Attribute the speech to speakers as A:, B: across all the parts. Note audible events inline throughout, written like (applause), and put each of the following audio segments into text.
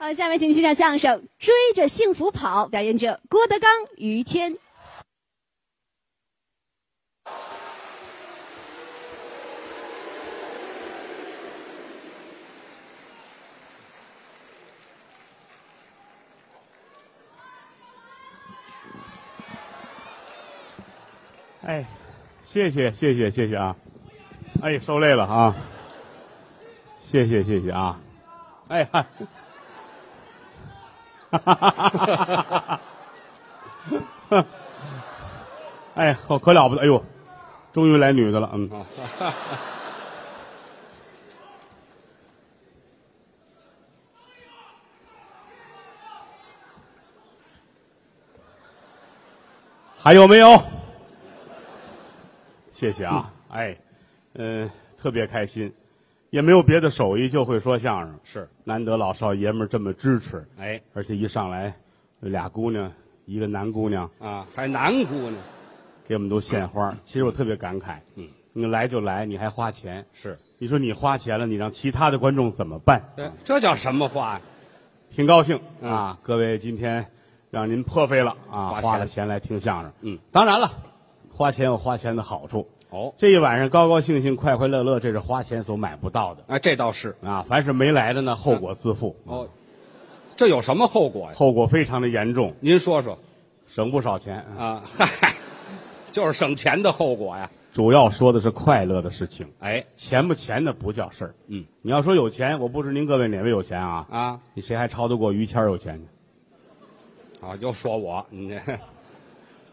A: 好，下面请欣赏相声《追着幸福跑》，表演者郭德纲、于谦。
B: 哎，谢谢谢谢谢谢啊！哎，受累了啊！谢谢谢谢啊！哎哈，哈！哈哈哈哈哈哈哎，可可了不得！哎呦，终于来女的了，嗯。(laughs) 还有没有？谢谢啊！哎，嗯、特别开心，也没有别的手艺，就会说相声。
C: 是，
B: 难得老少爷们儿这么支持，
C: 哎
B: 而且一上来俩姑娘，一个男姑娘，
C: 啊，还男姑娘
B: 给我们都献花。(clears throat) 其实我特别感慨，
C: 嗯，
B: 你来就来，你还花钱，
C: 是，
B: 你说你花钱了，你让其他的观众怎么办？
C: 这这叫什么话呀？
B: 挺高兴
C: 嗯
B: 啊！各位今天让您破费了啊，
C: 花钱
B: 花了钱来听相声。
C: 嗯，
B: 当然了，花钱有花钱的好处。
C: 哦，
B: 这一晚上高高兴兴、快快乐乐，这是花钱所买不到的
C: 啊，这倒是
B: 啊！凡是没来的呢，后果自负。
C: 哦，这有什么后果呀？
B: 后果非常的严重，
C: 您说说
B: 省不少钱。
C: 啊，嗨，就是省钱的后果呀。
B: 主要说的是快乐的事情，
C: 哎，
B: 钱不钱的不叫事儿。
C: 嗯，
B: 你要说有钱，我不知您各位哪位有钱啊？
C: 啊，
B: 你谁还超得过于谦有钱呢？
C: 啊，又说我，你这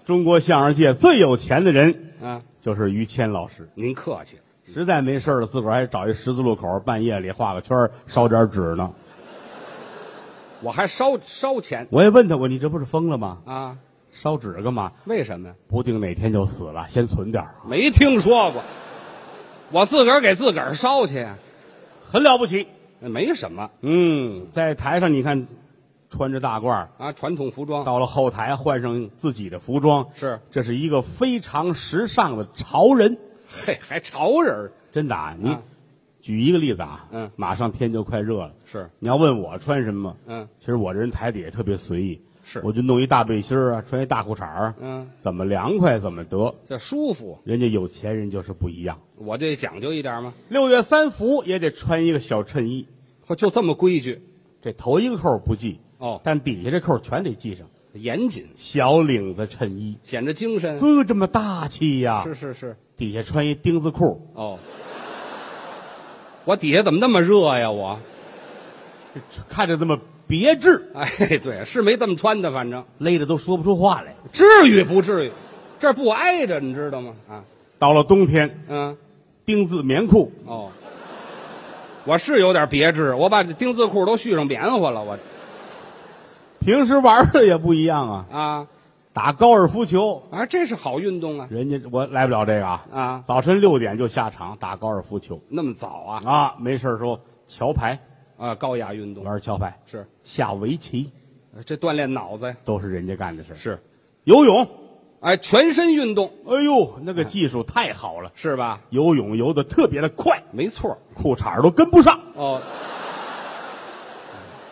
B: 中国相声界最有钱的人
C: 啊，
B: 就是于谦老师。
C: 您客气，
B: 实在没事儿了，自个儿还找一十字路口，半夜里画个圈儿烧点纸呢。
C: 我还烧烧钱
B: 我也问他过，你这不是疯了吗？
C: 啊？
B: 烧纸干嘛？
C: 为什么呀？
B: 不定哪天就死了，先存点儿
C: 没听说过，我自个儿给自个儿烧去呀，
B: 很了不起。
C: 没什么
B: 嗯，在台上你看，穿着大褂儿
C: 啊，传统服装。
B: 到了后台换上自己的服装，
C: 是，
B: 这是一个非常时尚的潮人。
C: 嘿，还潮人儿。
B: 真的啊，你
C: 啊
B: 举一个例子啊，
C: 嗯。
B: 马上天就快热了，
C: 是，
B: 你要问我穿什么，
C: 嗯。
B: 其实我这人台底下特别随意，
C: 是。
B: 我就弄一大背心儿啊，穿一大裤衩儿，
C: 嗯，
B: 怎么凉快怎么得。
C: 这舒服，
B: 人家有钱人就是不一样，
C: 我这讲究一点吗？
B: 六月三伏也得穿一个小衬衣，
C: 嚯就这么规矩。
B: 这头一个扣儿不系，
C: 哦，
B: 但底下这扣全得系上。
C: 严谨，
B: 小领子衬衣，
C: 显着精神。
B: 呵，这么大气呀！
C: 是是是，
B: 底下穿一钉子裤，
C: 哦，我底下怎么那么热呀？我，
B: 看着这么别致，
C: 哎，对，是没这么穿的，反正
B: 勒的都说不出话来。
C: 至于不至于？这不挨着，你知道吗？啊，
B: 到了冬天，
C: 嗯，
B: 丁字棉裤，
C: 哦，我是有点别致，我把这丁字裤都续上棉花了，我
B: 平时玩的也不一样啊。
C: 啊。
B: 打高尔夫球，
C: 啊，这是好运动啊。
B: 人家我来不了这个啊。
C: 啊，
B: 早晨六点就下场打高尔夫球。
C: 那么早啊？
B: 啊，没事儿时候桥牌。
C: 啊，高雅运动。
B: 玩桥牌，
C: 是。
B: 下围棋。
C: 这锻炼脑子呀，
B: 都是人家干的事儿。
C: 是，
B: 游泳，
C: 哎，全身运动。
B: 哎呦，那个技术太好了，
C: 是吧？
B: 游泳游的特别的快，
C: 没错
B: 裤衩都跟不上。
C: 哦，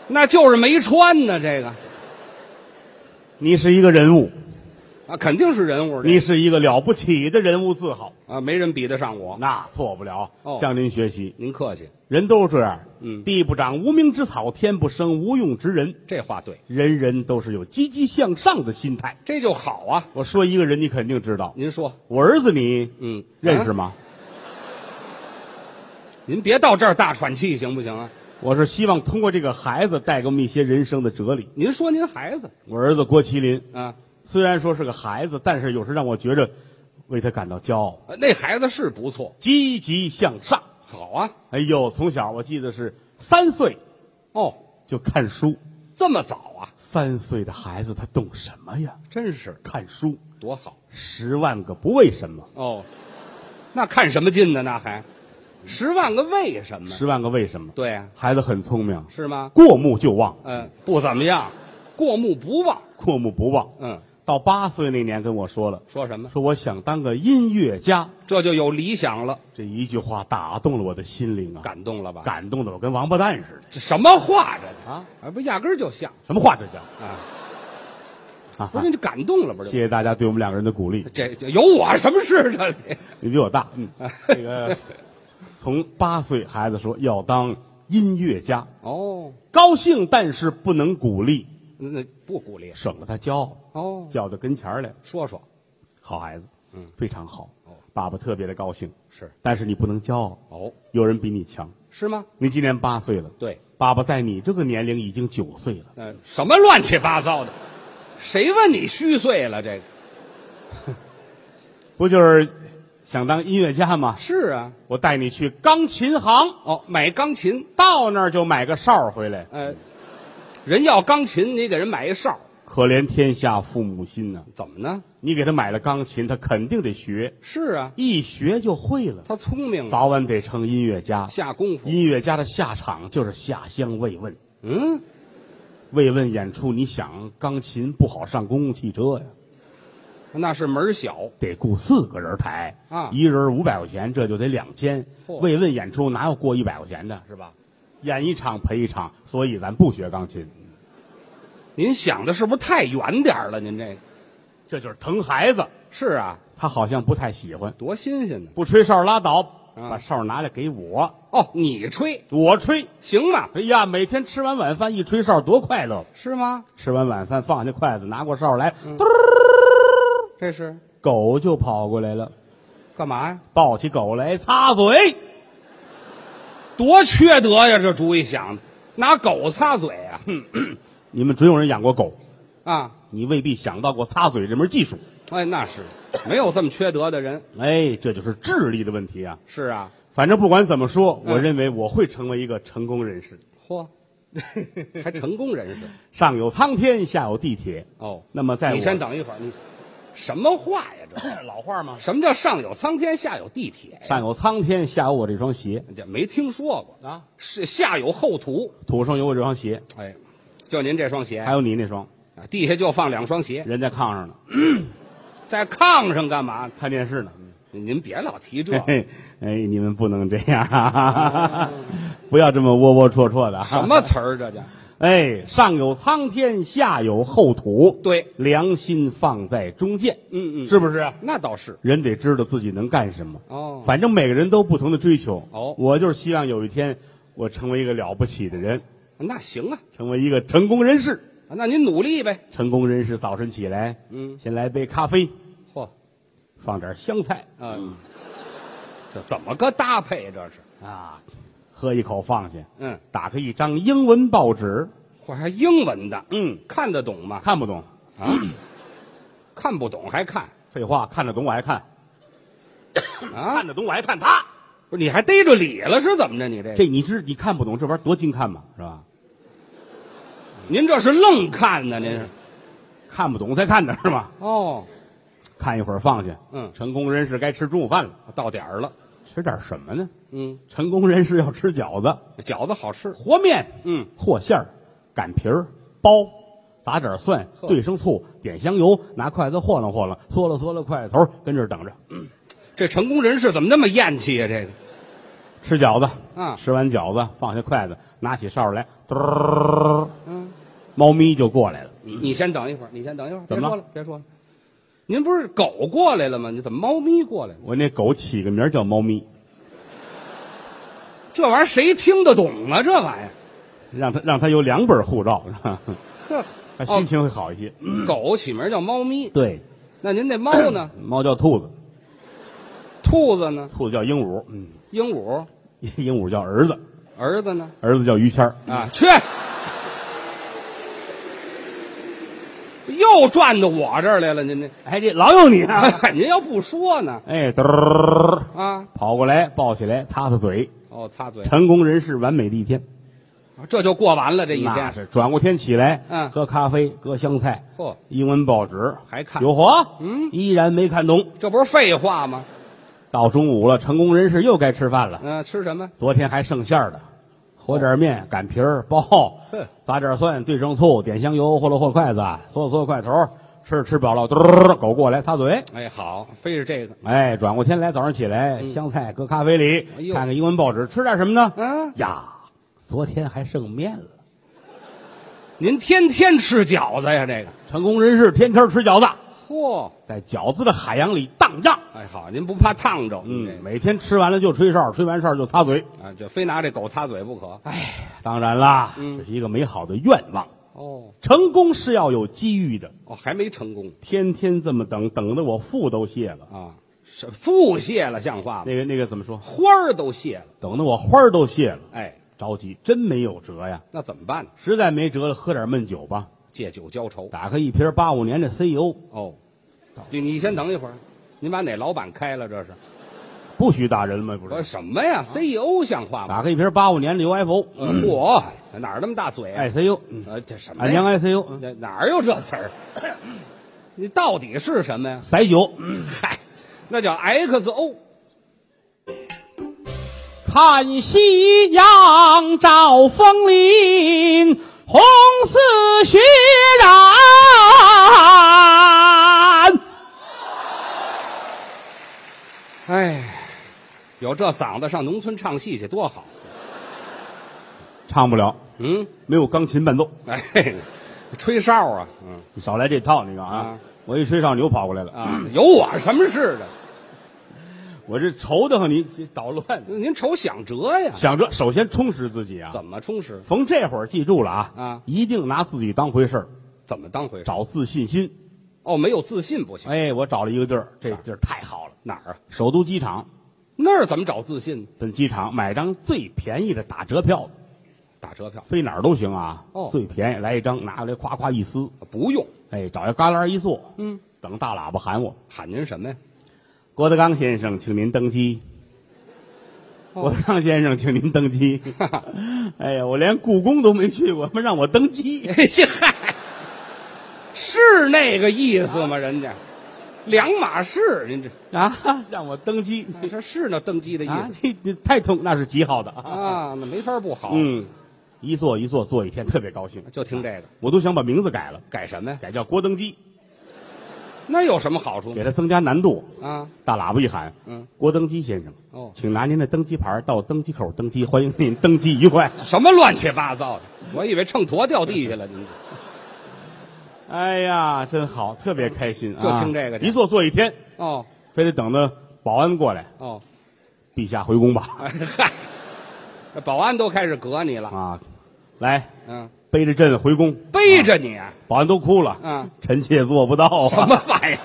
C: 那就是没穿呢，这个
B: 你是一个人物，
C: 啊，肯定是人物这
B: 你是一个了不起的人物自豪，
C: 啊，没人比得上我。
B: 那错不了。
C: 哦
B: 向您学习，
C: 您客气，
B: 人都是这样。
C: 嗯
B: 地不长无名之草，天不生无用之人。
C: 这话对，
B: 人人都是有积极向上的心态。
C: 这就好啊。
B: 我说一个人，你肯定知道，
C: 您说，
B: 我儿子你
C: 嗯，
B: 认识
C: 啊
B: 吗？
C: 您别到这儿大喘气行不行啊？
B: 我是希望通过这个孩子带给我们一些人生的哲理。
C: 您说您孩子
B: 我儿子郭麒麟
C: 啊，
B: 虽然说是个孩子，但是有时让我觉着为他感到骄傲，
C: 呃那孩子是不错，
B: 积极向上。
C: 好啊。
B: 哎呦，从小我记得是三岁
C: 哦，
B: 就看书，
C: 这么早啊，
B: 三岁的孩子他懂什么呀？
C: 真是
B: 看书，
C: 多好
B: 十万个不为什么，
C: 哦。那看什么劲呢？那还十万个为什么？
B: 十万个为什么。
C: 对呀、
B: 孩子很聪明，
C: 是吗？
B: 过目就忘，
C: 嗯、不怎么样，过目不忘。
B: 过目不忘。
C: 嗯，
B: 到八岁那年跟我说了，
C: 说什么？
B: 说我想当个音乐家。
C: 这就有理想了，
B: 这一句话打动了我的心灵啊，
C: 感动了吧？
B: 感动的我跟王八蛋似的。
C: 这什么话这？
B: 啊，
C: 啊，不压根儿就像
B: 什么话这叫
C: 啊，
B: 啊？
C: 不是你感动了不是？
B: 谢谢大家对我们两个人的鼓励，
C: 这这有我什么事这里？
B: 你比我大，嗯，(laughs) 这个从八岁孩子说要当音乐家，
C: 哦，
B: 高兴但是不能鼓励，
C: 那那不鼓励。
B: 省得他骄傲，
C: 哦，
B: 叫到跟前儿来，
C: 说说。
B: 好孩子，
C: 嗯，
B: 非常好
C: 哦，
B: 爸爸特别的高兴，
C: 是。
B: 但是你不能骄傲，
C: 哦，
B: 有人比你强，
C: 是吗？
B: 你今年八岁了，
C: 对，
B: 爸爸在你这个年龄已经九岁了，
C: 嗯，什么乱七八糟的？谁问你虚岁了？这个？(laughs)
B: 不就是想当音乐家吗？
C: 是啊，
B: 我带你去钢琴行，
C: 哦，买钢琴，
B: 到那儿就买个哨儿回来。
C: 呃，人要钢琴，你给人买一哨，
B: 可怜天下父母心呐、
C: 怎么呢？
B: 你给他买了钢琴，他肯定得学，
C: 是啊，
B: 一学就会了，
C: 他聪明，
B: 早晚得成音乐家。
C: 下功夫。
B: 音乐家的下场就是下乡慰问，
C: 嗯，
B: 慰问演出。你想，钢琴不好上公共汽车呀，
C: 那是门儿小，
B: 得雇四个人抬
C: 啊
B: 一人五百块钱，这就得两千。
C: 嚯
B: 慰问演出哪有过一百块钱的，是吧？演一场赔一场，所以咱不学钢琴，
C: 您想的是不是太远点儿了？您这个
B: 这就是疼孩子。
C: 是啊，
B: 他好像不太喜欢，
C: 多新鲜呢！
B: 不吹哨拉倒，
C: 啊
B: 把哨拿来给我，
C: 哦，你吹
B: 我吹。
C: 行吗？
B: 哎呀，每天吃完晚饭一吹哨多快乐！
C: 是吗？
B: 吃完晚饭放下筷子，拿过哨来，
C: 这是
B: 狗就跑过来了，
C: 干嘛呀？
B: 抱起狗来擦嘴。
C: 多缺德呀！这主意想的，拿狗擦嘴呀、(clears throat)
B: 你们准有人养过狗，
C: 啊！
B: 你未必想到过擦嘴这门技术。
C: 哎，那是没有这么缺德的人。
B: 哎，这就是智力的问题啊！
C: 是啊，
B: 反正不管怎么说，
C: 嗯
B: 我认为我会成为一个成功人士。
C: 嚯，(laughs) 还成功人士
B: 上有苍天，下有地铁。
C: 哦。
B: 那么在我
C: 你先等一会儿，你什么话呀？这 (coughs)
B: 老话吗？
C: 什么叫上有苍天，下有地铁？
B: 上有苍天，下有我这双鞋
C: 这没听说过。
B: 啊，
C: 是下有厚土，
B: 土上有我这双鞋，
C: 哎，就您这双鞋
B: 还有你那双，
C: 啊地下就放两双鞋，
B: 人在炕上呢，(coughs)
C: 在炕上干嘛？
B: 看电视呢。
C: 您别老提这
B: 嘿，嘿，哎，你们不能这样，哈哈哈哈不要这么窝窝戳戳的。啊
C: 什么？词儿？这叫
B: 哎，上有苍天，下有厚土，
C: 对，
B: 良心放在中间，
C: 嗯嗯，
B: 是不是？
C: 那倒是
B: 人得知道自己能干什么。
C: 哦。
B: 反正每个人都不同的追求。
C: 哦
B: 我就是希望有一天我成为一个了不起的人，
C: 那行啊，
B: 成为一个成功人士。
C: 啊那您努力呗。
B: 成功人士早晨起来，
C: 嗯，
B: 先来杯咖啡，
C: 嚯，
B: 放点香菜
C: 嗯，这怎么个搭配？这是，
B: 啊，喝一口放下，
C: 嗯，
B: 打开一张英文报纸，
C: 嚯，还英文的，
B: 嗯，
C: 看得懂吗？
B: 看不懂，
C: 啊，(clears throat) 看不懂还看
B: 废话，看得懂我还看，
C: 啊？(coughs)
B: 看得懂我还看他。
C: 不是你还逮着理了是怎么着？你这
B: 这你知你看不懂这玩意儿多精看嘛？是吧？
C: 您这是愣看呢？您是
B: 看不懂才看的是吧？
C: 哦，
B: 看一会儿放下，
C: 嗯
B: 成功人士该吃中午饭了，
C: 到点儿了。
B: 吃点什么呢？
C: 嗯，
B: 成功人士要吃饺子、
C: 饺子好吃。
B: 和面、
C: 嗯，
B: 和馅儿、擀皮儿、包，撒点蒜，
C: 呵
B: 兑上醋，点香油，拿筷子和弄和弄，嗦了嗦了筷子头，跟这儿等着 (clears throat)
C: 这成功人士怎么那么厌气呀、这个
B: 吃饺子。
C: 啊
B: 吃完饺子，放下筷子，拿起哨来，嘟儿
C: 嗯，
B: 猫咪就过来了。
C: 你先等一会儿，你先等一会儿，
B: 怎么了
C: 别说了，别说了。您不是狗过来了吗？你怎么猫咪过来了？
B: 我那狗起个名儿叫猫咪，
C: 这玩意儿谁听得懂啊？这玩意儿，
B: 让他让他有两本护照，是吧？
C: 呵，
B: 它心情会好一些。
C: 狗起名叫猫咪，
B: 对，
C: 那您那猫呢？(coughs)
B: 猫叫兔子，
C: 兔子呢？
B: 兔子叫鹦鹉，嗯，
C: 鹦鹉，
B: 鹦鹉叫儿子，
C: 儿子呢？
B: 儿子叫于谦儿。
C: 啊，去！又转到我这儿来了，您这，
B: 哎，这老有你啊！(laughs)
C: 您要不说呢？
B: 哎，嘚儿
C: 啊，
B: 跑过来，抱起来，擦擦嘴，
C: 哦，擦嘴，
B: 成功人士完美的一天。
C: 这就过完了这一
B: 那
C: 天。
B: 是转过天起来，
C: 嗯
B: 喝咖啡，搁香菜，
C: 嚯，
B: 英文报纸
C: 还看
B: 有活，
C: 嗯
B: 依然没看懂。
C: 这不是废话吗？
B: 到中午了，成功人士又该吃饭了。
C: 嗯、吃什么？
B: 昨天还剩馅儿的，和点面，擀皮儿，包
C: 呵，
B: 撒点蒜，兑上醋，点香油，和了和筷子，嗦了嗦筷头，吃吃饱了，嘟儿狗过来擦嘴。
C: 哎，好，非是这个。
B: 哎，转过天来，早上起来，香菜搁咖啡里，
C: 哎
B: 看看英文报纸，吃点什么呢？
C: 嗯，
B: 呀，昨天还剩面了，
C: 您天天吃饺子呀？这个，
B: 成功人士天天吃饺子，
C: 嚯，
B: 在饺子的海洋里荡漾。
C: 哎好，您不怕烫着？
B: 嗯，每天吃完了就吹哨，吹完哨就擦嘴。
C: 啊，就非拿这狗擦嘴不可。
B: 哎当然啦，
C: 嗯
B: 这是一个美好的愿望。
C: 哦
B: 成功是要有机遇的，
C: 哦，还没成功
B: 天天这么等，等的我腹都泄了。
C: 啊？是腹泻了，像话吗？
B: 那个那个怎么说？
C: 花儿都谢了。
B: 等的我花儿都谢了，
C: 哎，
B: 着急，真没有辙呀！
C: 那怎么办呢？
B: 实在没辙了，喝点闷酒吧。
C: 借酒浇愁。
B: 打开一瓶八五年的 CEO，
C: 哦，你你先等一会儿，您把哪老板开了？这是
B: 不许打人吗？不
C: 我
B: 是，
C: 什么呀？CEO 像话吗？
B: 打开一瓶八五年的 UFO，
C: 呃嚯，哪儿那么大嘴啊
B: ？ICU，
C: 呃，这什么
B: 俺娘？ICU，
C: 这哪儿有这词儿？你到底是什么呀？
B: 塞酒，
C: 嗨，那叫 XO。
B: 看夕阳照枫林，红似血染。
C: 哎，有这嗓子上农村唱戏去多好。
B: 唱不了，
C: 嗯，
B: 没有钢琴伴奏。
C: 哎，吹哨啊，嗯
B: 你少来这套，你看啊
C: 啊，
B: 我一吹哨你又跑过来了，
C: 啊，有我什么事的？
B: 我这愁的慌，你这捣乱。
C: 您愁想辙呀？
B: 想辙首先充实自己啊，
C: 怎么充实？
B: 逢这会儿记住了啊，
C: 啊
B: 一定拿自己当回事儿，
C: 怎么当回事？
B: 找自信心。
C: 哦，没有自信不行。
B: 哎，我找了一个地儿，这地儿太好了，
C: 哪儿啊？
B: 首都机场。
C: 那儿怎么找自信？
B: 奔机场买张最便宜的打折票，
C: 打折票
B: 飞哪儿都行啊。
C: 哦
B: 最便宜来一张，拿过来夸夸一撕，
C: 不用，
B: 哎，找一旮旯一坐，
C: 嗯，
B: 等大喇叭喊我，
C: 喊您什么呀？
B: 郭德纲先生，请您登机。
C: 哦
B: 郭德纲先生，请您登机。(laughs) 哎呀，我连故宫都没去过，他妈让我登机。
C: 嗨，是那个意思吗？人家两码事，您这
B: 啊，(laughs) 让我登机
C: 这是那登基的意
B: 啊
C: 思，
B: 这这太痛，那是极好的啊。
C: 啊？那没法不好。，
B: 嗯，一坐一坐坐一天，特别高兴，
C: 就听这个，
B: 我都想把名字改了，
C: 改什么呀？
B: 改叫郭登基，
C: 那有什么好处
B: 给他增加难度。
C: 啊？
B: 大喇叭一喊，
C: 嗯，
B: 郭登基先生，
C: 哦
B: 请拿您的登机牌到登机口登机，欢迎您登机愉快。
C: 什么乱七八糟的？我以为秤砣掉地下了，您
B: 哎呀，真好，特别开心啊！
C: 就听这个去
B: 一坐坐一天，
C: 哦
B: 非得等着保安过来，
C: 哦，
B: 陛下回宫吧
C: 哎 (laughs) 嗨，这保安都开始隔你了，
B: 啊！来，
C: 嗯，
B: 背着朕回宫，
C: 背着你啊，
B: 保安都哭了，
C: 嗯，
B: 臣妾做不到啊！
C: 什么玩意儿？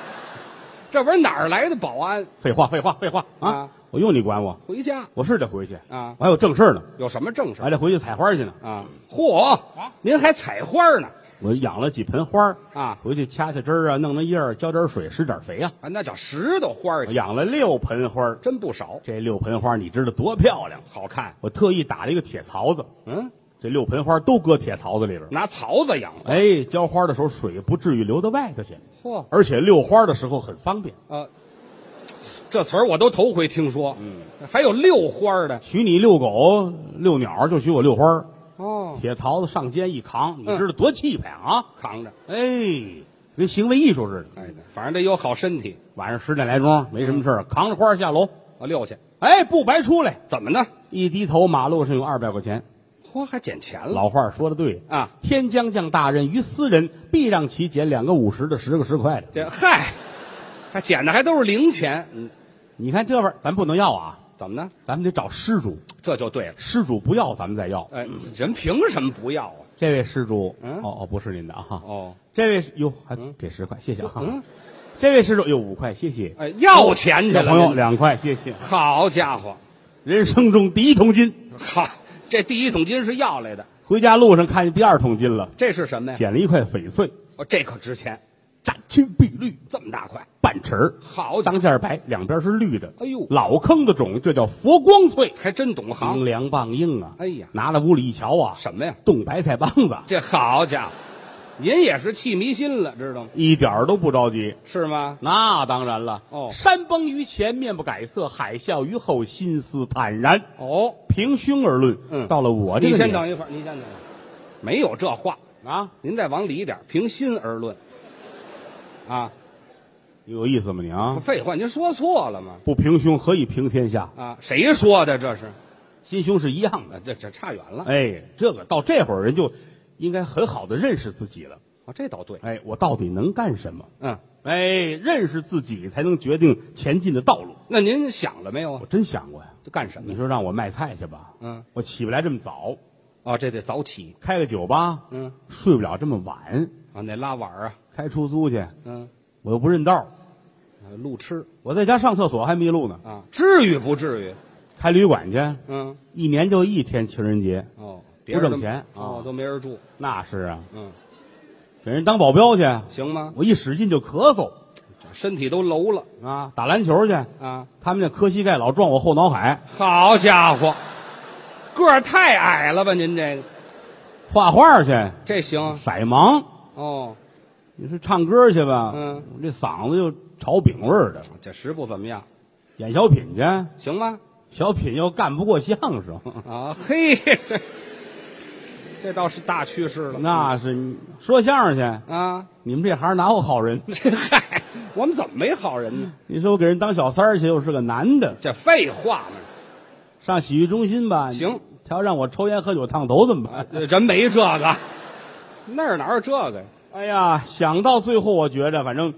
C: 这不是哪儿来的保安？
B: 废话，废话，废话啊！
C: 啊
B: 我用你管我？
C: 回家
B: 我是得回去
C: 啊
B: 我还有正事呢，
C: 有什么正事
B: 我还得回去采花去呢。
C: 啊？嚯，您还采花呢
B: 我养了几盆花儿
C: 啊？
B: 回去掐掐枝儿啊，弄弄叶儿，浇点水，施点肥啊。
C: 啊，那叫石头花儿
B: 我养了六盆花儿
C: 真不少，
B: 这六盆花你知道多漂亮？
C: 好看。
B: 我特意打了一个铁槽子，
C: 嗯，
B: 这六盆花都搁铁槽子里边儿。
C: 拿槽子养花。
B: 哎，浇花的时候水不至于流到外头去，
C: 嚯，
B: 而且遛花的时候很方便。
C: 啊，这词儿我都头回听说。嗯，还有遛花儿的
B: 许你遛狗、遛鸟，就许我遛花儿。
C: 哦，
B: 铁槽子上肩一扛，你知道多气派啊！
C: 扛着。
B: 哎，跟行为艺术似的。
C: 哎，反正得有好身体
B: 晚上十点来钟没什么事儿扛着花下楼，
C: 啊，溜去。
B: 哎，不白出来。
C: 怎么呢？
B: 一低头，马路上有二百块钱。
C: 嚯，还捡钱了
B: 老话说的对
C: 啊！
B: 天将降大任于斯人，必让其捡两个五十的，十个十块的。
C: 这嗨，还捡的还都是零钱。嗯，
B: 你看这玩意儿，咱不能要啊，
C: 怎么呢？
B: 咱们得找失主，
C: 这就对了。
B: 失主不要，咱们再要。
C: 哎，人凭什么不要啊？
B: 这位施主，
C: 嗯
B: 哦哦，不是您的啊，
C: 哦，
B: 这位是哟，还
C: 嗯
B: 给十块，谢谢啊。
C: 嗯
B: 这位施主有五块，谢谢。
C: 哎，要钱去了。
B: 小朋友
C: 您
B: 两块，谢谢。
C: 好家伙，
B: 人生中第一桶金，
C: 哈，这第一桶金是要来的，
B: 回家路上看见第二桶金了，
C: 这是什么呀？
B: 捡了一块翡翠，
C: 哦，这可值钱，
B: 湛青碧绿，
C: 这么大块，
B: 半尺儿，
C: 好
B: 当间儿白，两边是绿的。
C: 哎呦
B: 老坑的种，这叫佛光翠，
C: 还真懂行
B: 冰
C: 行。
B: 凉棒硬啊！
C: 哎呀
B: 拿到屋里一瞧啊，
C: 什么呀？
B: 冻白菜帮子，
C: 这好家伙，您也是气迷心了，知道吗？
B: 一点儿都不着急。
C: 是吗？
B: 那当然了，
C: 哦
B: 山崩于前面不改色，海啸于后心思坦然。
C: 哦，
B: 平胸而论，
C: 嗯
B: 到了我这
C: 你
B: 个年
C: 先等一会儿，你先等一会儿，没有这话，
B: 啊，
C: 您再往里一点，凭心而论。啊，
B: 有意思吗你啊？
C: 废话，您说错了吗？
B: 不平胸何以平天下？
C: 啊，谁说的？这是
B: 心胸是一样的。
C: 啊，这这差远了。
B: 哎，这个到这会儿人就应该很好的认识自己了。
C: 啊，这倒对。
B: 哎，我到底能干什么？
C: 嗯，
B: 哎，认识自己才能决定前进的道路。
C: 那您想了没有啊
B: 我？真想过呀。
C: 这干什么
B: 你？说让我卖菜去吧，
C: 嗯，
B: 我起不来这么早，
C: 啊，这得早起。
B: 开个酒吧，
C: 嗯，
B: 睡不了这么晚，
C: 啊，那拉碗啊，
B: 开出租去，
C: 嗯，
B: 我又不认道，
C: 呃路痴
B: 我在家上厕所还迷路呢。
C: 啊，至于不至于？
B: 开旅馆去，
C: 嗯，
B: 一年就一天情人节，
C: 哦，别人
B: 不挣钱
C: 哦
B: 啊，
C: 都没人住。
B: 那是啊，
C: 嗯，
B: 给人当保镖去，
C: 行吗？
B: 我一使劲就咳嗽
C: 这身体都楼了
B: 啊，打篮球去，
C: 啊！
B: 他们那磕膝盖老撞我后脑海，
C: 好家伙，个儿太矮了吧？您这个
B: 画画去，
C: 这行
B: 色盲，
C: 哦，
B: 你说唱歌去吧，
C: 嗯，
B: 我这嗓子就炒饼味儿的，
C: 这实不怎么样，
B: 演小品去，
C: 行吗？
B: 小品又干不过相声，(laughs)
C: 啊，嘿，这这倒是大趋势了。
B: 那是说相声去，
C: 啊，
B: 你们这行哪有好人？(laughs)
C: 这嗨，我们怎么没好人呢？
B: 你说我给人当小三儿去，又是个男的，
C: 这废话嘛，
B: 上洗浴中心吧，
C: 行，
B: 他要让我抽烟喝酒烫头怎么办？
C: 呃人没这个，(laughs) 那儿哪有这个呀？
B: 哎呀，想到最后，我觉着反正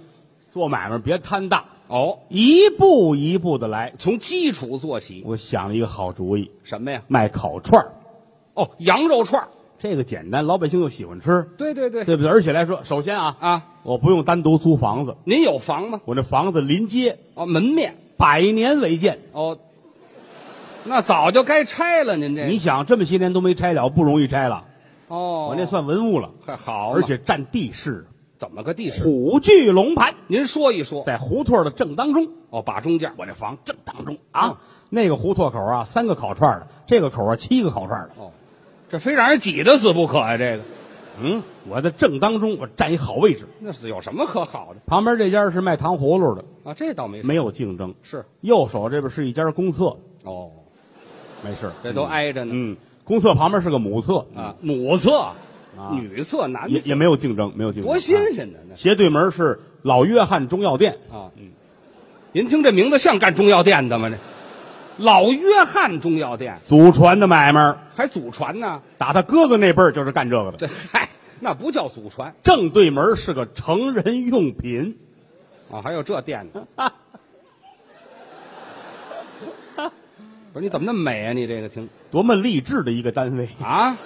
B: 做买卖别贪大，
C: 哦，
B: 一步一步的来。
C: 从基础做起。
B: 我想了一个好主意，
C: 什么呀？
B: 卖烤串儿
C: 哦，羊肉串儿
B: 这个简单，老百姓又喜欢吃，
C: 对对对，
B: 对不对？而且来说，首先啊，
C: 啊，
B: 我不用单独租房子，
C: 您有房吗？
B: 我这房子临街，
C: 哦，门面。
B: 百年违建。
C: 哦，那早就该拆了。您这
B: 你想，这么些年都没拆了，不容易拆了。
C: 哦，
B: 我那算文物了，
C: 还好嘛，
B: 而且占地势，
C: 怎么个地势？
B: 虎踞龙盘，
C: 您说一说。
B: 在胡同的正当中。
C: 哦，把中间。
B: 我这房正当中啊，那个胡同口啊，三个烤串的，这个口啊，七个烤串的。
C: 哦，这非让人挤得死不可呀、这个。
B: 嗯，我在正当中，我占一好位置。
C: 那是有什么可好的？
B: 旁边这家是卖糖葫芦的，
C: 啊？这倒没事。
B: 没有竞争。
C: 是。
B: 右手这边是一家公厕，
C: 哦，
B: 没事，
C: 这都挨着呢、
B: 嗯，公厕旁边是个母厕。
C: 啊，母厕、女厕、男厕
B: 也也没有竞争，没有竞争。
C: 多新
B: 啊
C: 鲜呢！那
B: 斜对门是老约翰中药店，
C: 啊，嗯，您听这名字像干中药店的吗？这老约翰中药店
B: 祖传的买卖儿，
C: 还祖传呢？
B: 打他哥哥那辈儿就是干这个的。
C: 这嗨，那不叫祖传
B: 正对门是个成人用品，
C: 啊，还有这店呢。(laughs) 不是你怎么那么美啊？你这个听
B: 多么励志的一个单位。
C: 啊，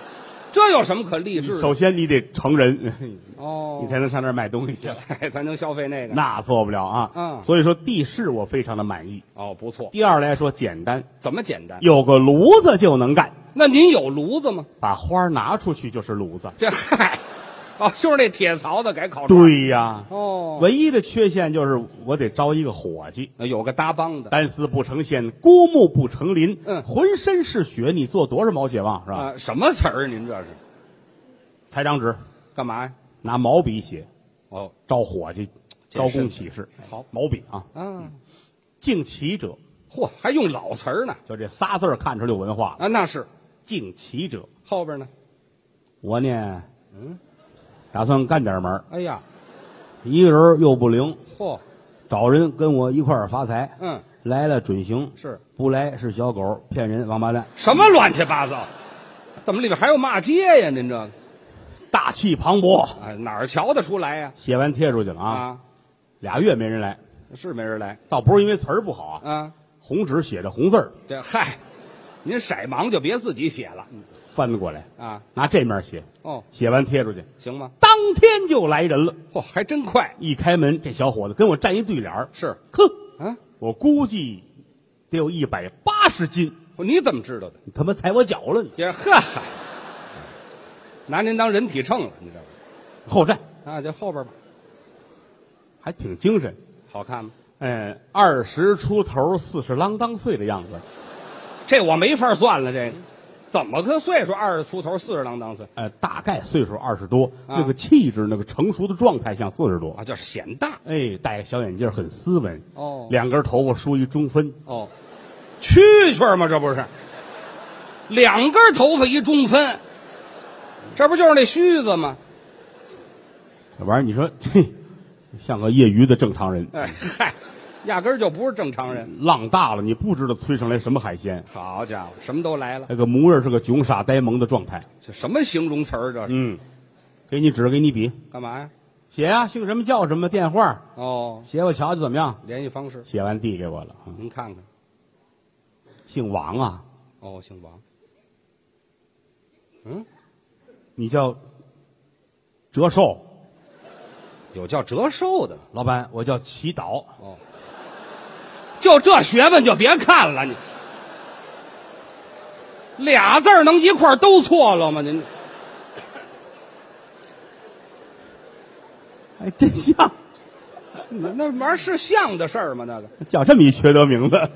C: 这有什么可励志的？
B: 首先你得成人，(laughs)
C: 哦，
B: 你才能上那儿买东西去。(laughs)
C: 才能消费那个。
B: 那错不了啊。
C: 嗯
B: 所以说地势我非常的满意。
C: 哦，不错，
B: 第二来说简单，
C: 怎么简单？
B: 有个炉子就能干，
C: 那您有炉子吗？
B: 把花儿拿出去就是炉子。
C: 这嗨，(laughs) 哦，就是那铁槽子改烤串。，
B: 对呀，
C: 哦，
B: 唯一的缺陷就是我得招一个伙计，
C: 有个搭帮的
B: 单丝不成线，孤木不成林，
C: 嗯
B: 浑身是血，你做多少毛血旺是吧？
C: 啊，什么词儿？您这是
B: 裁张纸，
C: 干嘛呀？
B: 拿毛笔写，
C: 哦，
B: 招伙计，招工启事。
C: 好
B: 毛笔啊，
C: 嗯，
B: 敬其者，
C: 嚯，还用老词儿呢
B: 就这仨字儿看出来有文化了。
C: 啊？那是
B: 敬其者，
C: 后边呢？
B: 我呢，嗯，打算干点门儿。
C: 哎呀，
B: 一个人又不灵，
C: 嚯，
B: 找人跟我一块儿发财，
C: 嗯，
B: 来了准行，
C: 是。
B: 不来是小狗，骗人，王八蛋，
C: 什么乱七八糟？怎么里边还有骂街呀？您这。个
B: 大气磅礴。
C: 哎，哪儿瞧得出来呀？
B: 写完贴出去了啊，
C: 啊，
B: 俩月没人来，
C: 是没人来。
B: 倒不是因为词儿不好啊，
C: 啊？
B: 红纸写着红字儿，
C: 这嗨，您色盲就别自己写了
B: 翻过来
C: 啊。
B: 拿这面写，
C: 哦，
B: 写完贴出去，
C: 行吗？
B: 当天就来人了。
C: 嚯，还真快。
B: 一开门，这小伙子跟我站一对脸儿
C: 是
B: 哼，
C: 啊，
B: 我估计得有一百八十斤，
C: 你怎么知道的？
B: 你他妈踩我脚了你！
C: 这呵嗨，拿您当人体秤了，你知道吗？
B: 后站
C: 啊，就后边吧，
B: 还挺精神，
C: 好看吗？
B: 嗯，二十出头，四十郎当岁的样子，
C: 这我没法算了，这个怎么个岁数？二十出头，四十郎当岁
B: 呃，大概岁数二十多，
C: 啊
B: 那个气质，那个成熟的状态像四十多。
C: 啊，就是显大
B: 哎，戴个小眼镜，很斯文。
C: 哦
B: 两根头发梳一中分，
C: 哦，蛐蛐吗？这不是两根头发一中分，这不就是那须子吗？
B: 这玩意儿你说，嘿，像个业余的正常人。
C: 哎嗨，压根儿就不是正常人。
B: 浪大了，你不知道催上来什么海鲜。
C: 好家伙，什么都来了，
B: 那个模样是个囧傻呆萌的状态。
C: 这什么形容词儿？这是
B: 嗯，给你纸，给你笔，
C: 干嘛呀？
B: 写呀、姓什么叫什么，电话
C: 哦，
B: 写我瞧瞧怎么样？
C: 联系方式，
B: 写完递给我了。嗯
C: 您看看。
B: 姓王啊，
C: 哦，姓王。
B: 嗯你叫折寿，
C: 有叫折寿的，
B: 老板，我叫祈祷。
C: 就这学问就别看了，你。俩字儿能一块儿都错了吗？您。
B: 还 (laughs) 真像，
C: 那那玩意儿是像的事儿吗？那个。
B: 叫这么一缺德名字，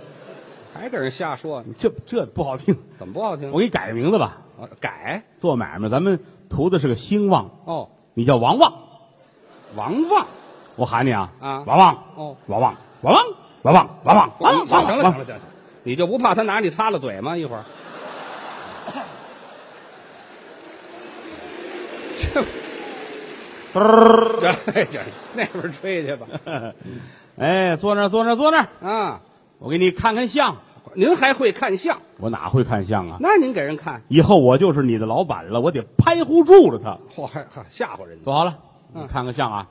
C: 还给人瞎说，
B: 这这不好听。
C: 怎么不好听？
B: 我给你改个名字吧，
C: 啊改。
B: 做买卖咱们图的是个兴旺，
C: 哦，
B: 你叫王旺，
C: 王旺。
B: 我喊你啊，
C: 啊。
B: 王旺，
C: 哦。
B: 王旺，王旺，王旺，王旺，王旺，
C: 行行了，行了，行了，你就不怕他拿你擦了嘴吗？一会儿，这这这那边吹去吧。(laughs)
B: 哎，坐那儿，坐那儿，坐那儿，
C: 啊，
B: 我给你看看相。
C: 您还会看相？
B: 我哪会看相啊？
C: 那您给人看，
B: 以后我就是你的老板了，我得拍糊住了他。
C: 嚯，还还吓唬人家？
B: 坐好了，
C: 嗯
B: 你看看相啊。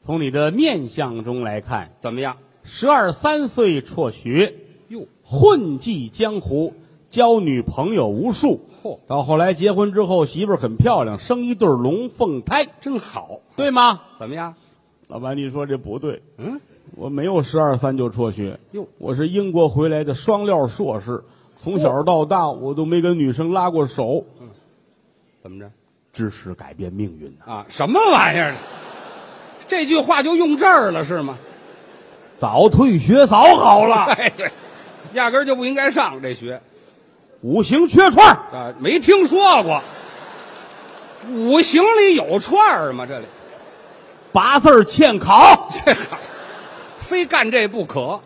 B: 从你的面相中来看，
C: 怎么样？
B: 十二三岁辍学，
C: 哟，
B: 混迹江湖，交女朋友无数。
C: 嚯，
B: 到后来结婚之后，媳妇儿很漂亮，生一对龙凤胎，
C: 真好。
B: 对吗？
C: 怎么样？
B: 老板，你说这不对，
C: 嗯，
B: 我没有十二三就辍学，
C: 哟
B: 我是英国回来的双料硕士，从小到大我都没跟女生拉过手。
C: 怎么着？
B: 知识改变命运呐、
C: 啊，什么玩意儿？这句话就用这儿了是吗？
B: 早退学早好了，(laughs)
C: 哎，对，压根儿就不应该上这学
B: 五行缺串儿
C: 啊，没听说过。五行里有串儿吗？这里
B: 八字儿欠考，(laughs)
C: 这好，非干这不可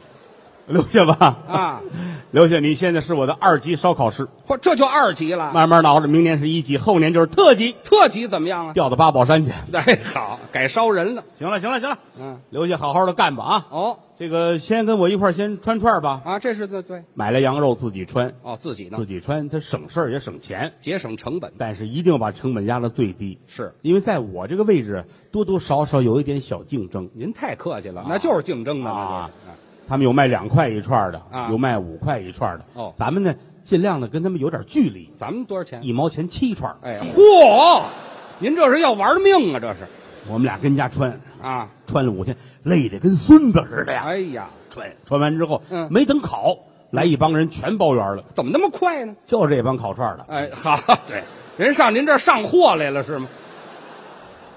B: 留下吧
C: 啊！(laughs)
B: 留下，你现在是我的二级烧烤师，
C: 嚯，这就二级了。
B: 慢慢熬着，明年是一级，后年就是特级，
C: 特级怎么样啊？
B: 调到八宝山去。
C: 哎，好，改烧人了。
B: 行了，行了，行了，
C: 嗯，
B: 留下好好的干吧啊！
C: 哦
B: 这个先跟我一块儿先穿串儿吧，
C: 啊，这是对对
B: 买了羊肉自己穿，
C: 哦，自己呢
B: 自，己穿，它省事儿也省钱，
C: 节省成本
B: 但是一定要把成本压到最低。
C: 是。
B: 因为在我这个位置，多多少少有一点小竞争。
C: 您太客气了，那就是竞争的
B: 啊
C: 那
B: 他们有卖两块一串的，
C: 啊
B: 有卖五块一串的。
C: 哦
B: 咱们呢，尽量的跟他们有点距离，
C: 咱们多少钱？
B: 一毛钱七串。
C: 哎，嚯！您这是要玩命啊？这是
B: 我们俩跟家穿，
C: 啊！
B: 穿了五天，累得跟孙子似的呀。
C: 哎呀，
B: 穿穿完之后，
C: 嗯。
B: 没等烤，来一帮人全包圆了，
C: 怎么那么快呢？
B: 就这帮烤串的，
C: 哎，好，对，人上您这儿上货来了是吗？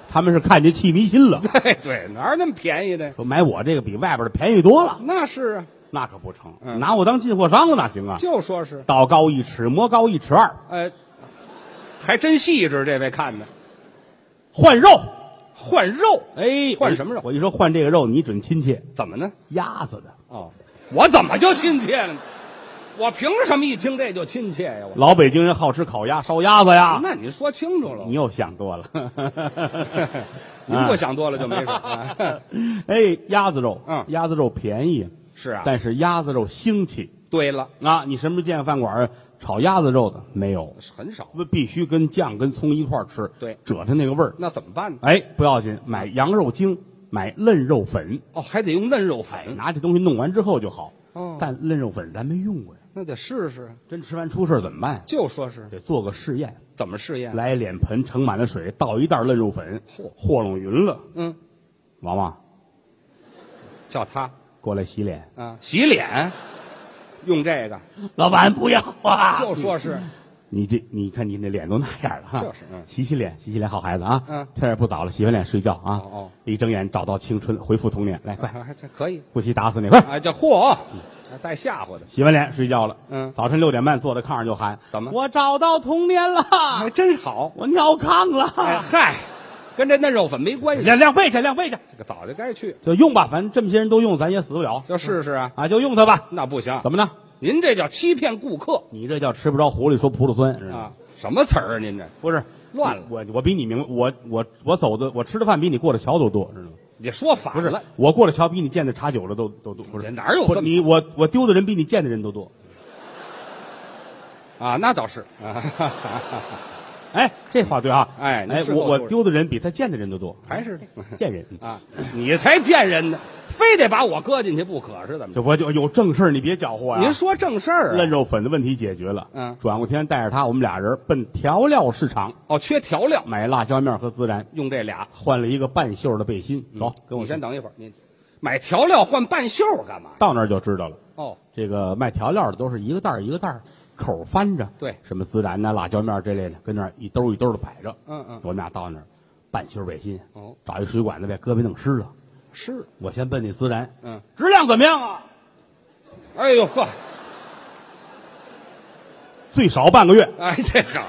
B: 他们是看见气迷心了，(laughs)
C: 对对，哪儿那么便宜的？
B: 说买我这个比外边的便宜多了，
C: 那是啊，
B: 那可不成，
C: 嗯。
B: 拿我当进货商了哪行啊？
C: 就说是，
B: 道高一尺，魔高一尺二，
C: 哎，还真细致，这位看的。
B: 换肉，
C: 换肉，
B: 哎，
C: 换什么肉
B: 我一说换这个肉，你准亲切，
C: 怎么呢？
B: 鸭子的。
C: 哦，我怎么就亲切了呢？我凭什么一听这就亲切呀？我
B: 老北京人好吃烤鸭、烧鸭子呀。
C: 那你说清楚了，
B: 你又想多了。
C: 您不想多了就没事。啊 (laughs)
B: 哎，鸭子肉，
C: 嗯
B: 鸭子肉便宜，
C: 是啊，
B: 但是鸭子肉腥气
C: 对了，
B: 啊！你什么时候见饭馆炒鸭子肉的没有？
C: 很少。
B: 那必须跟酱跟葱一块儿吃，
C: 对
B: 褶它那个味儿。
C: 那怎么办呢？
B: 哎，不要紧，买羊肉精，买嫩肉粉，
C: 哦，还得用嫩肉
B: 哎，
C: 粉，
B: 拿这东西弄完之后就好。
C: 哦
B: 但嫩肉粉咱没用过呀，
C: 那得试试。
B: 真吃完出事儿怎么办？
C: 就说是
B: 得做个试验，
C: 怎么试验？
B: 来脸盆盛满了水，倒一袋嫩肉粉，
C: 嚯
B: 和拢匀了。
C: 嗯，
B: 王王
C: 叫他
B: 过来洗脸，
C: 啊，洗脸用这个，
B: 老板不要啊！
C: 就说是
B: 你这，你看你那脸都那样了哈。
C: 就是嗯
B: 洗洗脸，洗洗脸，好孩子啊。
C: 嗯
B: 天儿也不早了，洗完脸睡觉啊。
C: 哦哦
B: 一睁眼找到青春，恢复童年，来快，
C: 还这可以
B: 不洗打死你，快！
C: 哎，叫嚯，带吓唬的，
B: 洗完脸睡觉了。
C: 嗯
B: 早晨六点半坐在炕上就喊：
C: 怎么
B: 我找到童年了，
C: 还真好。
B: 我尿炕了。
C: 哎嗨，跟这嫩肉粉没关系，
B: 晾晾背去，晾背去，
C: 这个早就该去，
B: 就用吧，反正这么些人都用，咱也死不了
C: 就试试啊。
B: 啊，就用它吧。
C: 那不行，
B: 怎么呢？
C: 您这叫欺骗顾客
B: 你这叫吃不着狐狸说葡萄酸？
C: 啊？什么词儿啊？您这
B: 不是
C: 乱了
B: 我我比你明白，我我我走的我吃的饭比你过的桥都多，知道吗？
C: 你说反
B: 不是
C: 了，，
B: 我过了桥比你见的茶酒的都都多，不是
C: 这哪有这么
B: 你我我丢的人比你见的人都多。
C: 啊？那倒是啊，
B: 哎，这话对啊。哎，
C: 哎
B: 我我丢的人比他见的人都多，
C: 还是
B: 见人。
C: 啊，你才见人呢，非得把我搁进去不可是怎么着？
B: 这我就有正事儿你别搅和呀。
C: 您说正事儿
B: 嫩
C: 啊？
B: 肉粉的问题解决了。
C: 嗯
B: 转过天带着他，我们俩人奔调料市场
C: 哦，缺调料，
B: 买辣椒面和孜然，
C: 用这俩。
B: 换了一个半袖的背心。走，跟我
C: 你先。等一会儿，您买调料换半袖干嘛？
B: 到那儿就知道了。
C: 哦，
B: 这个卖调料的都是一个袋儿一个袋儿，口翻着。
C: 对
B: 什么孜然呐、辣椒面这类的，跟那儿一兜一兜的摆着。
C: 嗯嗯
B: 我们俩到那儿，半袖背心，
C: 哦，
B: 找一水管子把胳膊弄湿了。
C: 是，
B: 我先奔那孜然，
C: 嗯，
B: 质量怎么样啊？
C: 哎呦呵，
B: 最少半个月。
C: 哎，这好，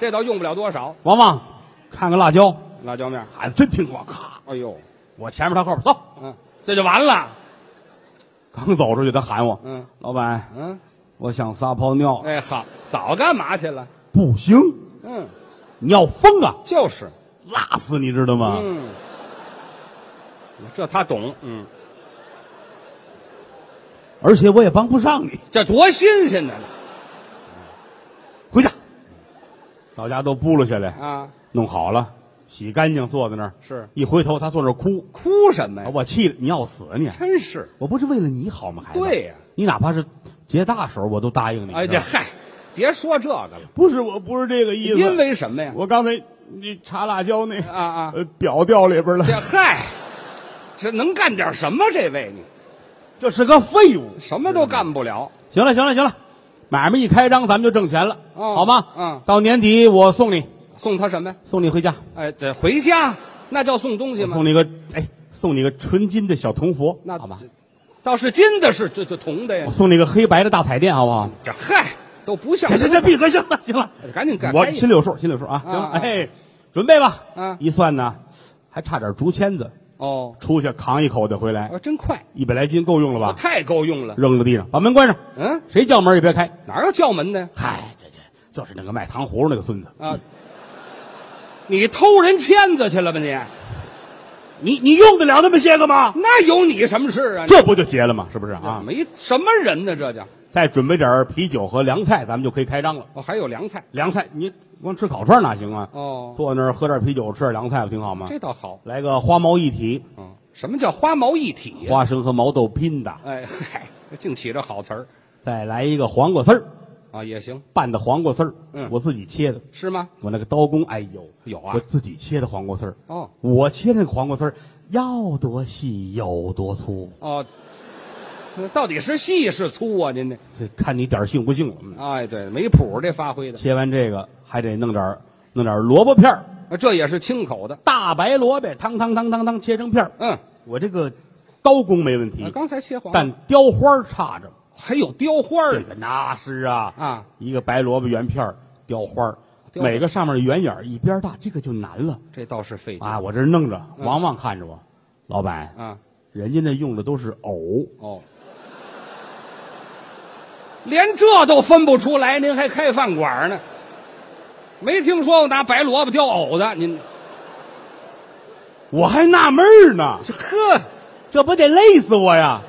C: 这倒用不了多少。
B: 王旺，看看辣椒，
C: 辣椒面，
B: 孩子真听话，咔，
C: 哎呦，
B: 我前面他后边走。
C: 嗯，这就完了。
B: 刚走出去，他喊我，
C: 嗯
B: 老板，
C: 嗯，
B: 我想撒泡尿。
C: 哎好，早干嘛去了？
B: 不行，
C: 嗯，
B: 你要疯啊，
C: 就是，
B: 辣死你知道吗？
C: 嗯，这他懂，嗯，
B: 而且我也帮不上你。
C: 这多新鲜呢
B: 回家，到家都布了下来，
C: 啊！
B: 弄好了，洗干净，坐在那儿。
C: 是
B: 一回头，他坐那儿哭，
C: 哭什么呀？
B: 我气了，你要死你！
C: 真是，
B: 我不是为了你好吗？孩子，
C: 对呀
B: 你哪怕是结大手，我都答应你。
C: 哎，这嗨，别说这个了，
B: 不是，我不是这个意思。
C: 因为什么呀？
B: 我刚才你查辣椒那个
C: 啊啊，
B: 呃表掉里边了，
C: 这嗨，这能干点什么？这位你
B: 这是个废物。
C: 什么都干不了。
B: 行了，行了，行了，买卖一开张，咱们就挣钱了，
C: 哦
B: 好吗？
C: 嗯
B: 到年底我送你，
C: 送他什么呀？
B: 送你回家，
C: 哎，这回家那叫送东西吗？
B: 送你个哎，送你个纯金的小铜佛，
C: 那
B: 好吧？
C: 这倒是金的是这这铜的呀
B: 我。送你个黑白的大彩电，好不好？
C: 这嗨都不像
B: 这这这闭嘴，行了，行了，
C: 赶紧干。
B: 我
C: 赶紧
B: 心里有数，心里有数啊。行了，
C: 啊啊
B: 哎，准备吧。
C: 啊
B: 一算呢，还差点竹签子，
C: 哦，
B: 出去扛一口袋回来，
C: 啊，真快，
B: 一百来斤够用了吧？
C: 太够用了。
B: 扔到地上，把门关上，
C: 嗯，
B: 谁叫门也别开。
C: 哪有叫门的呀？
B: 嗨，这这就是那个卖糖葫芦那个孙子，
C: 啊，你偷人签子去了吧你？
B: 你你用得了那么些个吗？
C: 那有你什么事啊？
B: 这不就结了吗？是不是啊？
C: 没什么人呢，这叫
B: 再准备点啤酒和凉菜，咱们就可以开张了。
C: 哦，还有凉菜
B: 凉菜你光吃烤串哪行啊？
C: 哦，
B: 坐那儿喝点啤酒，吃点凉菜不挺好吗？
C: 这倒好。
B: 来个花毛一体，
C: 嗯，什么叫花毛一体呀？
B: 花生和毛豆拼的，
C: 哎嗨，净起这好词儿
B: 再来一个黄瓜丝儿，
C: 啊，也行，
B: 拌的黄瓜丝儿，
C: 嗯
B: 我自己切的，
C: 是吗？
B: 我那个刀工，哎呦，
C: 有啊
B: 我自己切的黄瓜丝儿，
C: 哦
B: 我切那个黄瓜丝儿要多细有多粗，
C: 哦，那到底是细是粗啊？您这，
B: 这看你点儿性不性了。嗯
C: 哎，对，没谱这发挥的，
B: 切完这个还得弄点儿弄点儿萝卜片儿
C: 啊这也是清口的。
B: 大白萝卜，汤汤汤汤汤切成片儿
C: 嗯，
B: 我这个刀工没问题
C: 啊，刚才切黄，
B: 但雕花儿差着。
C: 还有雕花儿
B: 这个那是啊。
C: 啊，
B: 一个白萝卜圆片儿雕花儿。
C: 雕
B: 每个上面圆眼儿一边大，这个就难了。
C: 这倒是费劲。
B: 啊！我这弄着，
C: 嗯。
B: 王旺看着我，老板，
C: 啊。
B: 人家那用的都是藕，
C: 哦，连这都分不出来，您还开饭馆呢？没听说过拿白萝卜雕藕的，您。
B: 我还纳闷儿呢，
C: 这呵，
B: 这不得累死我呀！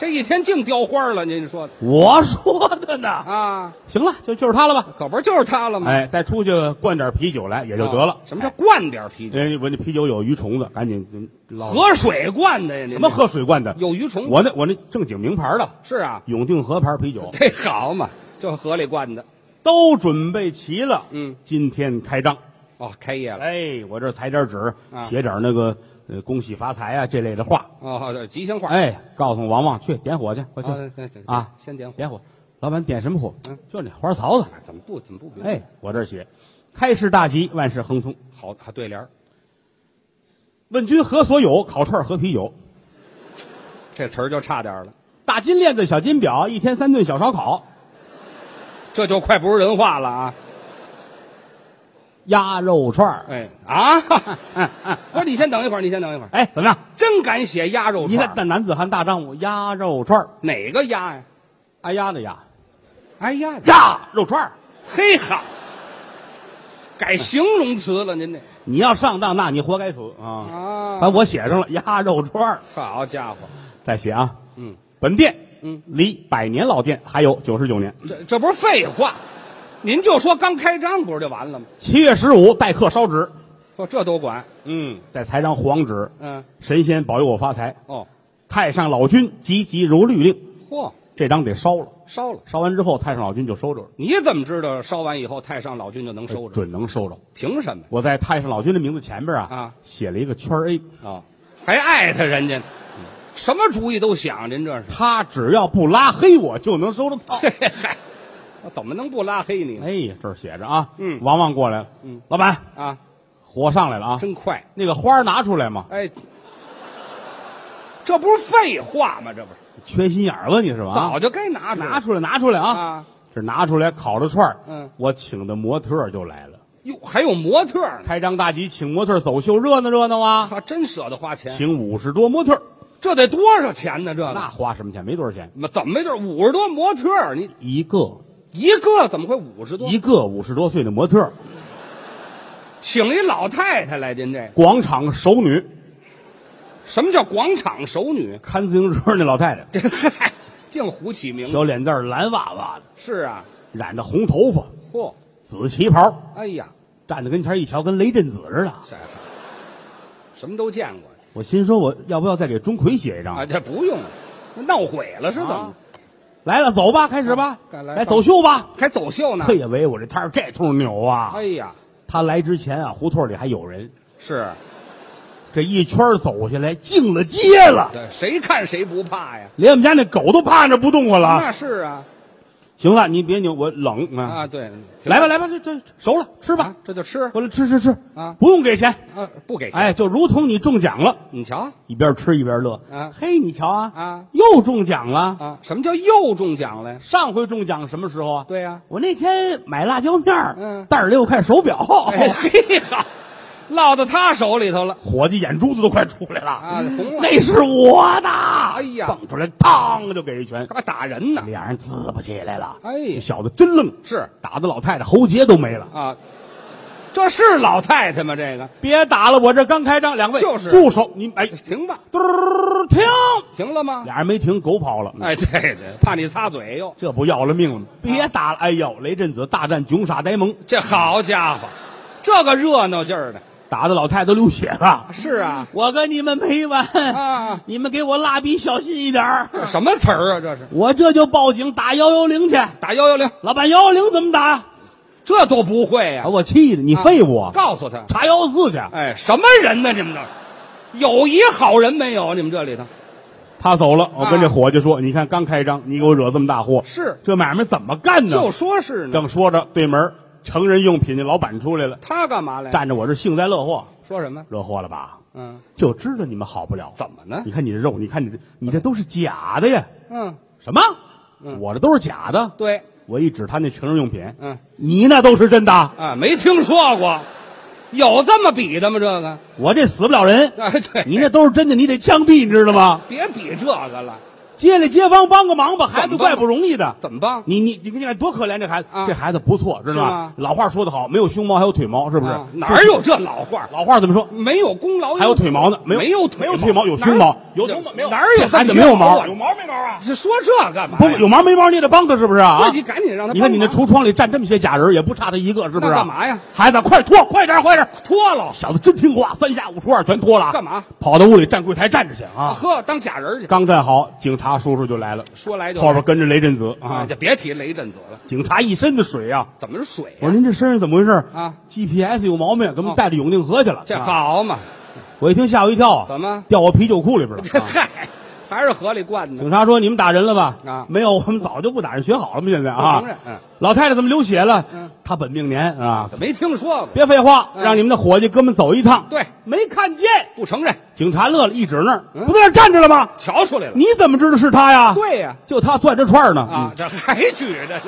C: 这一天净雕花了，您说的
B: 我说的呢。
C: 啊？
B: 行了，就就是他了吧？
C: 可不是就是他了吗？
B: 哎，再出去灌点啤酒来也就得了
C: 啊。什么叫灌点啤酒？
B: 哎，我那啤酒有鱼虫子，赶紧。
C: 河水灌的呀？您
B: 什么？喝水灌的？
C: 有鱼虫？
B: 我那我那正经名牌的
C: 是啊，
B: 永定河牌啤酒 (laughs)
C: 这好嘛，就河里灌的。
B: 都准备齐了。
C: 嗯，
B: 今天开张。
C: 哦，开业了。
B: 哎，我这裁点纸，
C: 啊
B: 写点那个呃恭喜发财啊这类的话。
C: 吉祥话。
B: 哎，告诉王旺去点火去，快去
C: 啊，对对
B: 啊！
C: 先点火。
B: 点火。老板点什么火？
C: 嗯
B: 就那花槽子。
C: 怎么不怎么不明？
B: 哎，，我这儿写，开市大吉，万事亨通。
C: 好，好对联儿
B: 问君何所有？烤串和啤酒。
C: 这词儿就差点了，
B: 大金链子，小金表，一天三顿小烧烤，
C: 这就快不是人话了啊！
B: 鸭肉串儿。
C: 哎啊！(laughs) 不是，你先等一会儿，你先等一会儿。
B: 哎，怎么样？
C: 真敢写鸭肉串你
B: 看，男子汉大丈夫，鸭肉串儿，
C: 哪个鸭呀？
B: 哎呀的呀，
C: 哎呀，
B: 鸭肉串儿。
C: 嘿哈，改形容词了，您这
B: 你要上当，那你活该死啊！
C: 啊
B: 反正我写上了鸭肉串儿
C: 好家伙，
B: 再写啊，
C: 嗯，
B: 本店
C: 嗯
B: 离百年老店还有九十九年。
C: 这这不是废话？您就说刚开张不是就完了吗？
B: 七月十五待客烧纸，
C: 嚯，这都管？
B: 嗯，再裁张黄纸，
C: 嗯，
B: 神仙保佑我发财。
C: 哦，
B: 太上老君急急如律令，
C: 嚯，
B: 这张得烧了。
C: 烧了。
B: 烧完之后，太上老君就收着了，
C: 你怎么知道烧完以后太上老君就能收着？
B: 准能收着。
C: 凭什么？
B: 我在太上老君的名字前边啊，
C: 啊
B: 写了一个圈儿 A，
C: 啊，还艾特人家，什么主意都想，您这是？
B: 他只要不拉黑我，就能收着套。
C: 嘿嘿嗨，我怎么能不拉黑你呢？
B: 哎，这儿写着啊，
C: 嗯
B: 王旺过来了，
C: 嗯，
B: 老板，
C: 啊，
B: 火上来了啊，
C: 真快！
B: 那个花儿拿出来嘛，
C: 哎，这不是废话吗？这不是
B: 缺心眼儿吧你是吧？啊
C: 早就该拿出来
B: 拿出来，拿出来啊！
C: 啊！
B: 这拿出来烤着串儿
C: 嗯
B: 我请的模特儿就来了。
C: 哟，还有模特呢，
B: 开张大吉，请模特儿走秀，热闹热闹啊！
C: 他真舍得花钱，
B: 请五十多模特儿
C: 这得多少钱呢？这
B: 那花什么钱？没多少钱，
C: 那怎么没多少五十多模特儿你
B: 一个
C: 一个怎么会五十多？
B: 一个五十多岁的模特儿。
C: 请一老太太来，您这
B: 广场熟女，
C: 什么叫广场熟女？
B: 看自行车那老太太，
C: 这嗨，净胡起名字。
B: 小脸蛋儿蓝哇哇的，
C: 是啊，
B: 染着红头发，
C: 嚯，
B: 紫旗袍，
C: 哎呀，
B: 站在跟前一瞧，跟雷震子似的。
C: 这什么都见过。
B: 我心说，我要不要再给钟馗写一张？
C: 啊，这不用了，那闹鬼了是怎么
B: 啊？来了，走吧，开始吧
C: 来
B: 来走秀吧。
C: 还走秀呢？
B: 嘿呀喂，我这摊儿这通牛啊！
C: 哎呀，
B: 他来之前啊，胡同里还有人，
C: 是
B: 这一圈儿走下来，进了街了，
C: 对，谁看谁不怕呀？
B: 连我们家那狗都趴着不动了啊。
C: 那是啊
B: 行了，你别扭，我冷啊。
C: 啊，对，
B: 来吧，来吧，这这熟了，吃吧
C: 啊，，这就吃
B: 过来吃吃吃
C: 啊
B: 不用给钱。
C: 啊，不给钱。
B: 哎，就如同你中奖了，
C: 你瞧
B: 一边吃一边乐。
C: 啊
B: 嘿，你瞧啊，
C: 啊
B: 又中奖了。
C: 啊，什么叫又中奖了？
B: 上回中奖什么时候啊？
C: 对呀，
B: 我那天买辣椒面儿
C: 嗯
B: 带着六块手表，
C: 哎嘿好，(laughs) 落到他手里头了
B: 伙计眼珠子都快出来了
C: 啊，红了，
B: 那是我的！哎
C: 呀
B: 蹦出来，当就给一拳，
C: 干嘛打人呢？
B: 俩人滋吧起来了。
C: 哎
B: 这小子真愣，
C: 是
B: 打的老太太喉结都没了。
C: 啊，这是老太太吗？这个
B: 别打了，我这刚开张，两位
C: 就是
B: 住手！你哎，
C: 停吧，
B: 嘟儿停！
C: 停了吗？
B: 俩人没停，狗跑了。
C: 哎，对对，怕你擦嘴哟。
B: 这不要了命了吗？别打了！哎呦，雷震子大战囧傻呆萌，
C: 这好家伙，这个热闹劲儿的。
B: 打的老太太都流血了。
C: 是啊，
B: 我跟你们没完
C: 啊！
B: 你们给我蜡笔小心一点儿
C: 这什么词儿啊？这是
B: 我这就报警打幺幺零去。
C: 打幺幺零，
B: 老板，幺幺零怎么打？
C: 这都不会呀、
B: 把我气的，你废物啊！
C: 告诉他，
B: 查幺四去。
C: 哎，什么人呢？你们这有一好人没有？你们这里头
B: 他走了，我跟
C: 啊
B: 这伙计说：“你看刚开张，你给我惹这么大祸，
C: 是
B: 这买卖怎么干呢？”
C: 就说是呢，
B: 正说着，对门成人用品的老板出来了，
C: 他干嘛来？
B: 站着我这幸灾乐祸，
C: 说什么？
B: 乐祸了吧？
C: 嗯，
B: 就知道你们好不了。
C: 怎么呢
B: 你？看你这肉，你看你这，你这都是假的呀！
C: 嗯，
B: 什么？
C: 嗯
B: 我这都是假的。
C: 对，
B: 我一指他那成人用品，
C: 嗯
B: 你那都是真的。
C: 啊，没听说过，有这么比的吗？这个？
B: 我这死不了人，
C: 哎，对，
B: 你那都是真的，你得枪毙，你知道吗？
C: 别比这个了，
B: 街里街坊帮个忙吧，孩子怪不容易的。
C: 怎么帮？
B: 你你你看多可怜这孩子，
C: 啊
B: 这孩子不错，知道吗
C: 是吗？
B: 老话说得好，没有胸毛还有腿毛，是不是
C: 啊？哪儿有这老话？
B: 老话怎么说？
C: 没有功劳，
B: 还有腿毛呢？没有
C: 没有
B: 没有腿毛，有胸毛，有胸毛没有？
C: 哪儿有
B: 这孩子没有毛？
C: 啊有毛没毛啊？是说这干嘛
B: 不
C: 呀？
B: 有毛没毛，你也得帮他，是不是啊？
C: 你赶紧让他
B: 你看你那橱窗里站这么些假人，也不差他一个，是不是？
C: 那干嘛呀？
B: 孩子，快脱，快点，快点！
C: 脱了
B: 小子真听话，三下五除二全脱了。
C: 干嘛？
B: 跑到屋里站柜台站着去啊！
C: 呵，当假人去，
B: 刚站好，警察叔叔就来了，
C: 说来就
B: 后边跟着雷震子
C: 啊，
B: 啊。
C: 就别提雷震子了。
B: 警察一身的水啊！
C: 怎么是水
B: 我说？您这身上怎么回事
C: 啊
B: ？GPS 有毛病，给我们
C: 哦
B: 带到永定河去了。
C: 这
B: 啊
C: 好嘛？
B: 我一听吓我一跳啊！
C: 怎么
B: 掉我啤酒库里边了？(laughs)
C: 嗨，还是河里灌的。
B: 警察说：“你们打人了吧？”
C: 啊
B: 没有，我们早就不打人，学好了吗？现在啊
C: 承认，嗯
B: 老太太怎么流血了？
C: 嗯
B: 她本命年啊！
C: 没听说过，
B: 别废话，
C: 嗯
B: 让你们的伙计哥们走一趟。
C: 对，
B: 没看见。
C: 不承认，
B: 警察乐了，一指那儿，
C: 嗯
B: 不在那儿站着了吗？
C: 瞧出来了。
B: 你怎么知道是他呀？
C: 对呀，
B: 就他攥着串呢。
C: 啊，这还举着呢。